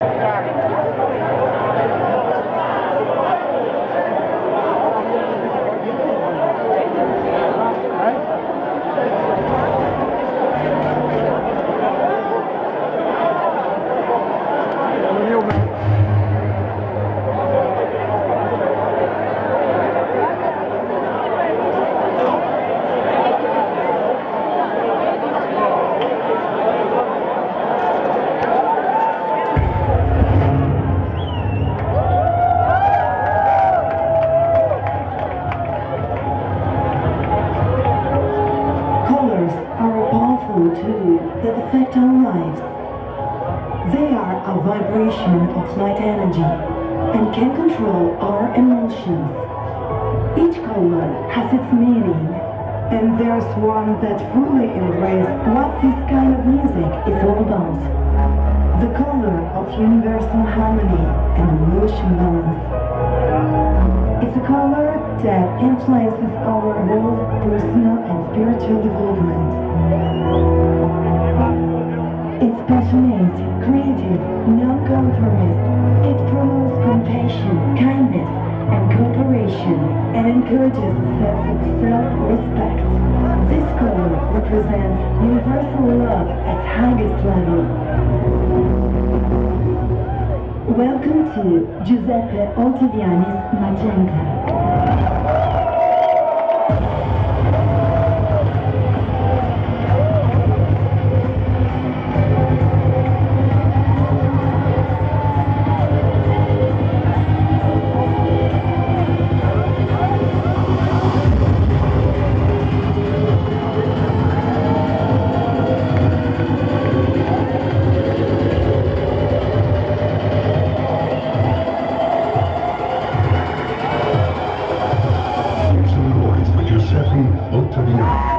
Claro. Lives. They are a vibration of light energy and can control our emotions. Each color has its meaning, and there's one that fully embraces what this kind of music is all about. The color of universal harmony and emotion balance. It's a color that influences our whole personal and spiritual development. Passionate, creative, non-conformist. It promotes compassion, kindness, and cooperation, and encourages a sense of self-respect. This color represents universal love at highest level. Welcome to Giuseppe Ottaviani's Magenta. qui, oltre di noi.